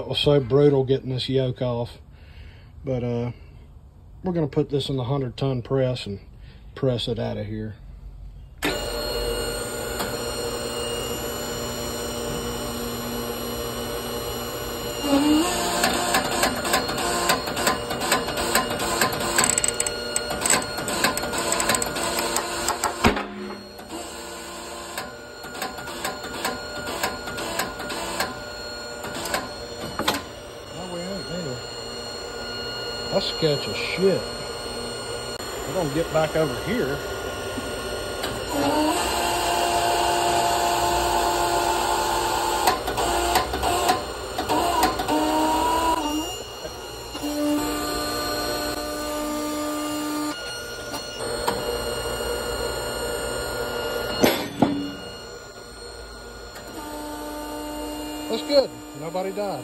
It was so brutal getting this yoke off. But uh, we're going to put this in the 100 ton press and press it out of here. That's sketch as shit. We're gonna get back over here. That's good. Nobody died.